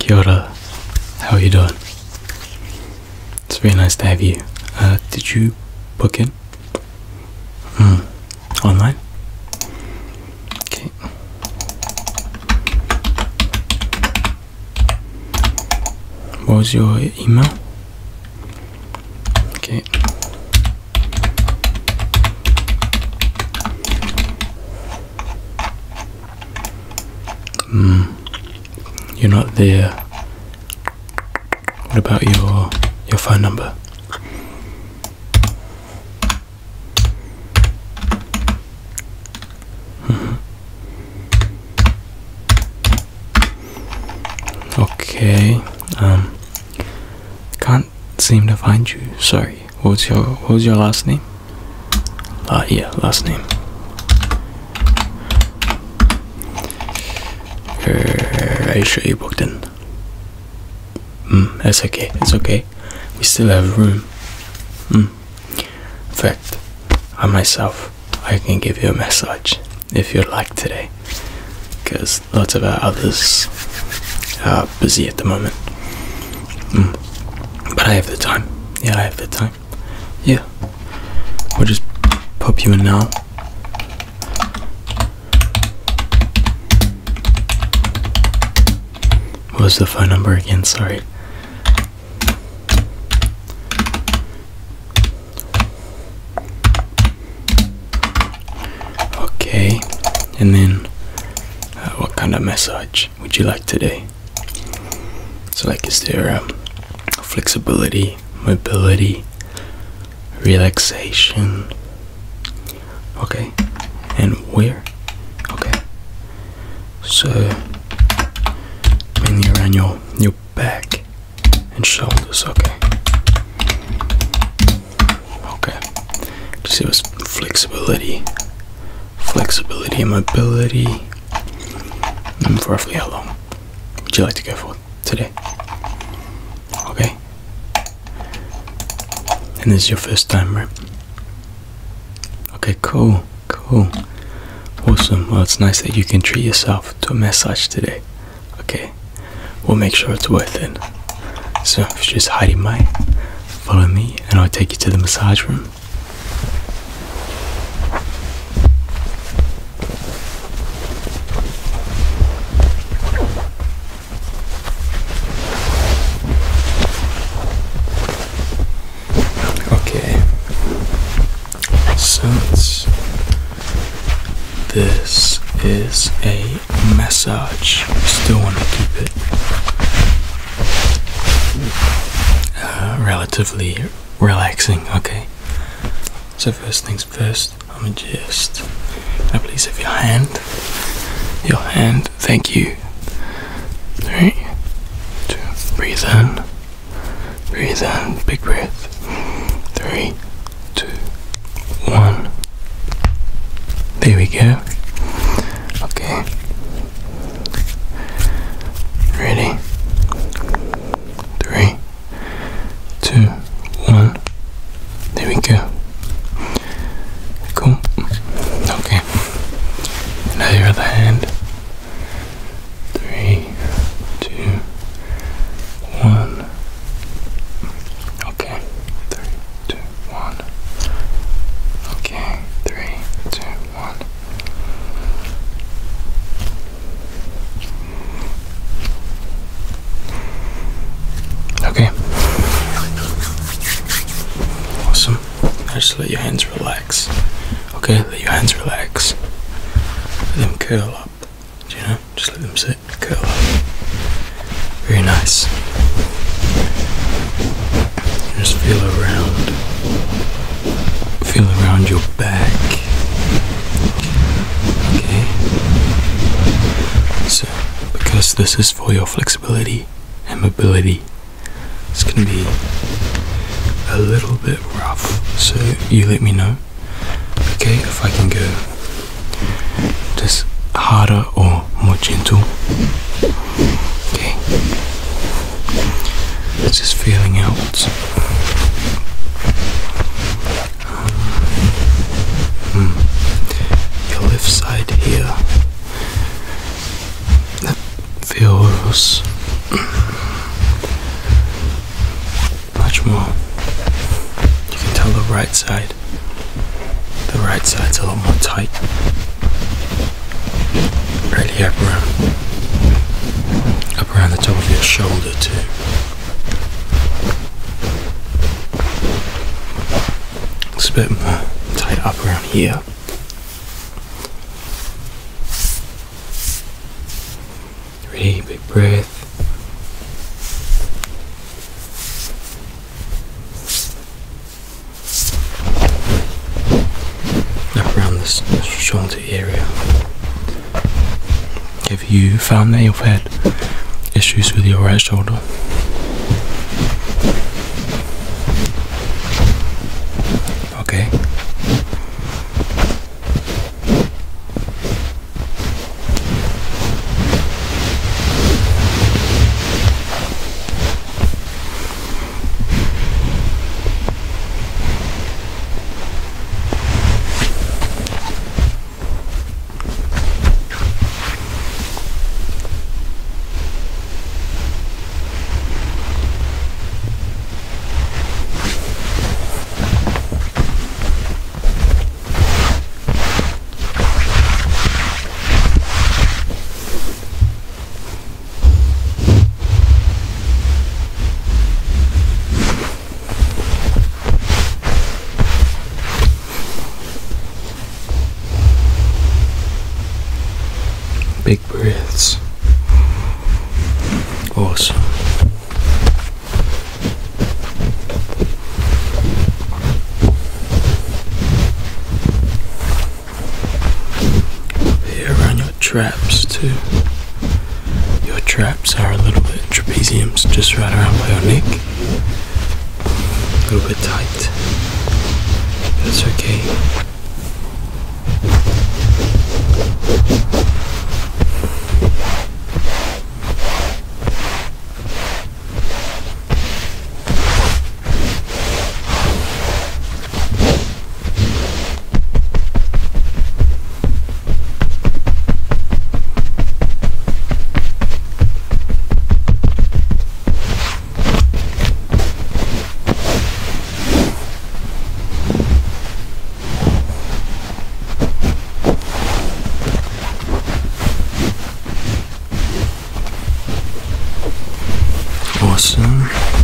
Kia ora. How are you doing? It's very nice to have you. Uh, did you book in? Hmm. Online? Okay. What was your email? Okay. Hmm. You're not there. What about your your phone number? Mhm. Okay. Um. Can't seem to find you. Sorry. What was your What was your last name? Ah, yeah, last name. Are you sure you booked in? Hmm, that's okay. It's okay. We still have room. Hmm. In fact, I myself, I can give you a massage if you'd like today, because lots of our others are busy at the moment. Hmm. But I have the time. Yeah, I have the time. Yeah. We'll just pop you in now. What was the phone number again? Sorry. Okay, and then uh, what kind of massage would you like today? So, like, is there um, flexibility, mobility, relaxation? Okay, and where? Okay, so mainly around your your back and shoulders. Okay. Okay. Just it was flexibility, flexibility and mobility. And for roughly how long would you like to go for today? Okay. And this is your first time, right? Okay, cool, cool, awesome. Well, it's nice that you can treat yourself to a massage today. Okay, we'll make sure it's worth it. So, if you just hide in my, follow me, and I'll take you to the massage room. Uh, relatively relaxing, okay? So, first things first, I'm just. Can I please have your hand? Your hand, thank you. Three, two, breathe in, breathe in, big breath. Three, two, one. There we go. Okay. Ready? Three, two, one. There we go. Cool. Okay. Now your other hand. Three, two, one. Okay. Three, two, one. Okay. Three, two, one. Okay. Awesome. Now just let your hands relax. Okay, let your hands relax. Let them curl up. Do you know? Just let them sit, curl up. Very nice. Just feel around. Feel around your back. Okay. So, because this is for your flexibility and mobility, it's gonna be a little bit rough. So, you let me know. Okay, if I can go just harder or more gentle. Up around, up around the top of your shoulder too. It's a bit more tight up around here. Really big breath. Up around this shoulder area. Have you found that you've had issues with your right shoulder? Okay. Big breaths. Awesome. Here around your traps too. Your traps are a little bit trapeziums just right around by your neck. A little bit tight. That's okay. Awesome.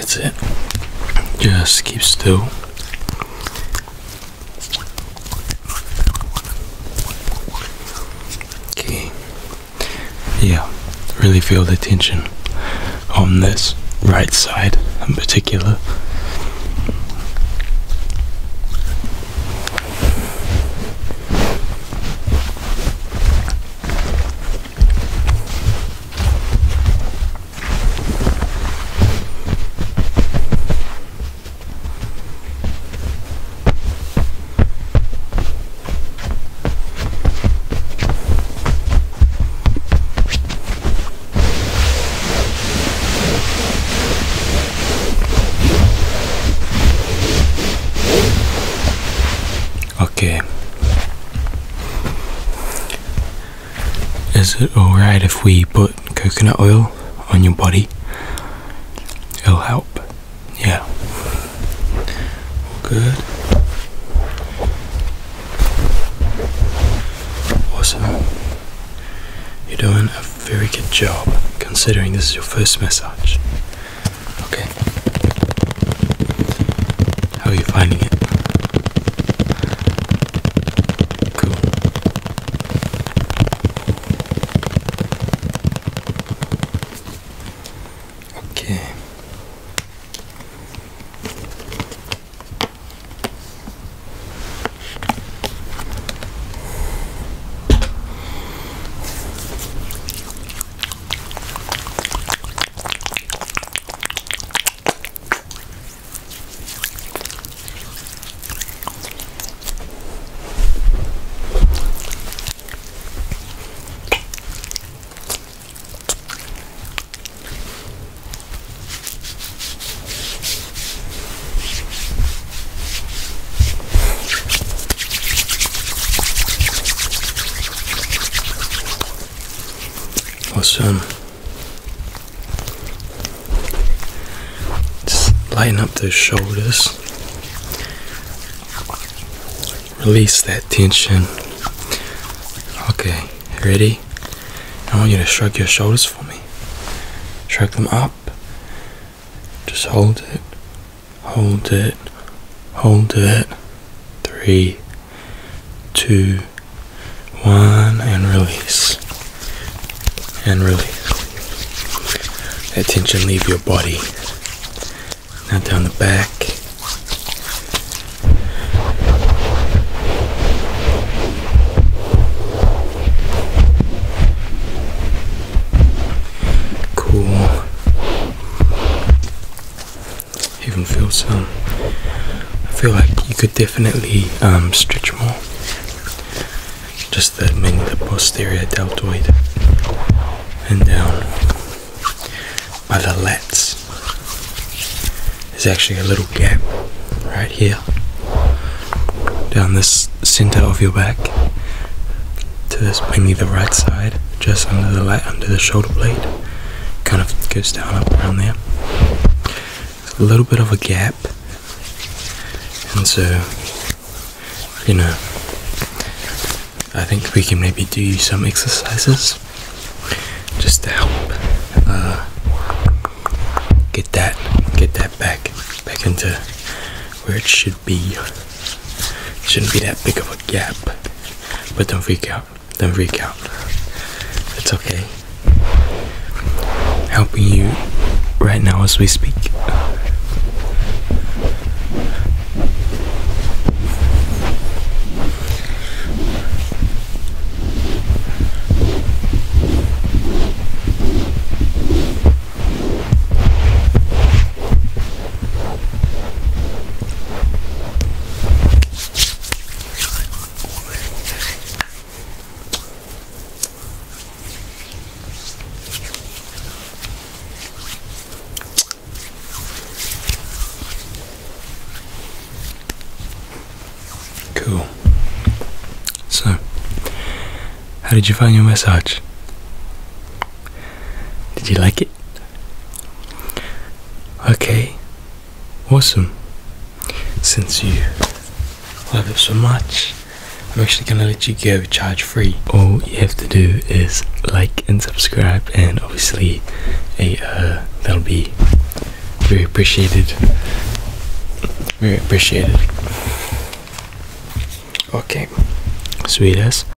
That's it. Just keep still. Okay. Yeah, really feel the tension on this right side in particular. Okay. Is it alright if we put coconut oil on your body? It'll help. Yeah. Good. Awesome. You're doing a very good job considering this is your first massage. Okay. How are you finding it? Cool. Awesome. Um, just lighten up those shoulders. Release that tension. Okay, ready? I want you to shrug your shoulders for me. Shrug them up. Just hold it. Hold it. Hold it. Three, two, one, and release. And release. That tension leave your body. Now down the back. Cool. Even feel some. I feel like you could definitely um, stretch more. Just the mainly the posterior deltoid and down by the lats. There's actually a little gap right here down this center of your back to this mainly the right side, just under the lat under the shoulder blade. Kind of goes down up around there. A little bit of a gap. And so you know I think we can maybe do some exercises just to help uh, get that get that back back into where it should be. Shouldn't be that big of a gap. But don't freak out. Don't freak out. It's okay. Helping you right now as we speak. Cool. So, how did you find your massage? Did you like it? Okay, awesome. Since you love it so much, I'm actually gonna let you go charge free. All you have to do is like and subscribe, and obviously, a uh, that'll be very appreciated. Very appreciated. Okay, sweetest.